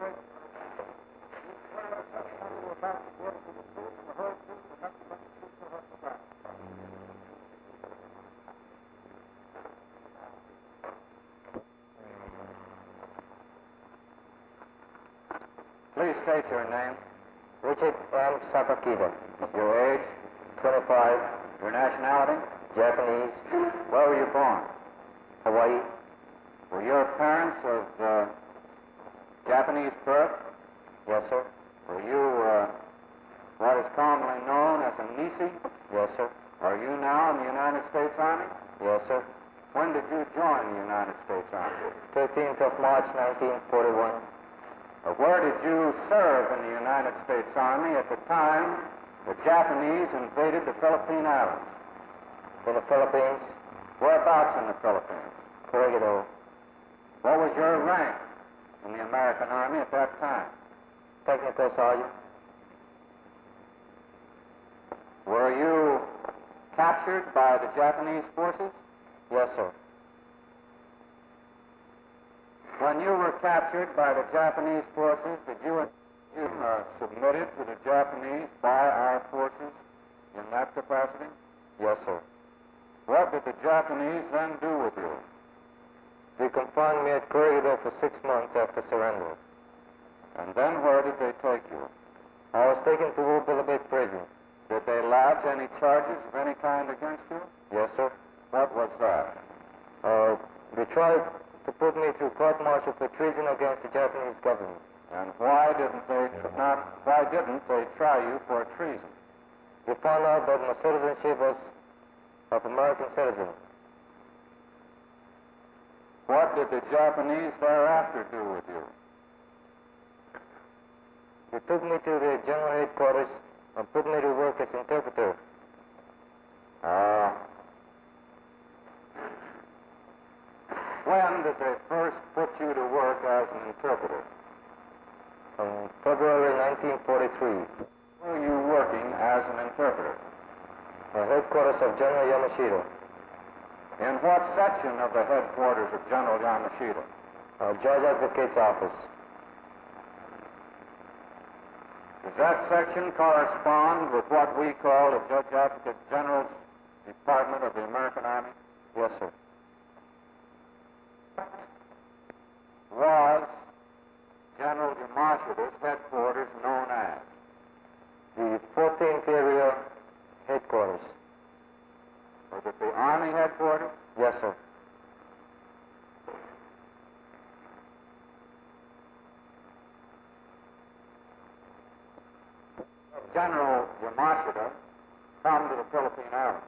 Please state your name. Richard L. Sakakida. Your age? 25. Your nationality? Japanese. Known as a Nisei? yes sir, Are you now in the United States Army? yes sir, When did you join the United States Army? 13th of March 1941, Uh, where did you serve in the United States Army at the time the Japanese invaded the Philippine Islands? in the Philippines, Whereabouts in the Philippines? Corregidor, What was your rank in the American Army at that time? Technical Sergeant, Were you captured by the Japanese forces? yes sir, When you were captured by the Japanese forces, did you, you uh, submitted to the Japanese by our forces in that capacity? yes sir. What did the Japanese then do with you? They confined me at Corregidor for six months after surrender. And then where did they take you? I was taken to Woodville Prison, Did they lodge any charges of any kind against you? yes sir. What was that? Uh, they tried to put me through court-martial for treason against the Japanese government. And why didn't they tr- not? Why didn't they try you for treason? They found out that my citizenship was of American citizen. What did the Japanese thereafter do with you? They took me to the general headquarters and put me to work as interpreter. Uh, when did they first put you to work as an interpreter? On February 1943, Were you working as an interpreter? the headquarters of General Yamashita, In what section of the headquarters of General Yamashita? uh, Judge Advocate's office. Does that section correspond with what we call the Judge Advocate General's Department of the American Army? Yes, sir. Was General Yamashita's headquarters known as? The 14th area headquarters. Was it the Army headquarters? Yes, sir. General Yamashita come to the Philippine Islands?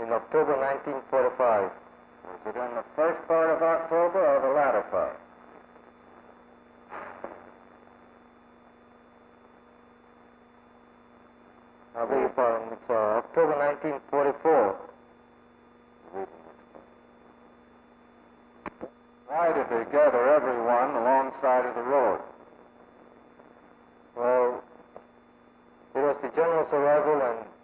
In October 1945, Was it in the first part of October or the latter part? I beg your pardon, it's uh, October 1944. Why did they gather everyone alongside of the road? Well, it was the general's arrival and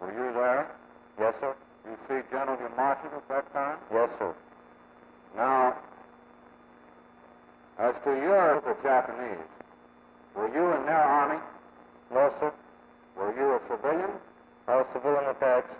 Were you there? Yes, sir. You see General Yamashita at that time? Yes, sir. Now, as to your the Japanese, were you in their army? No, sir. Were you a civilian? I was civilian attached.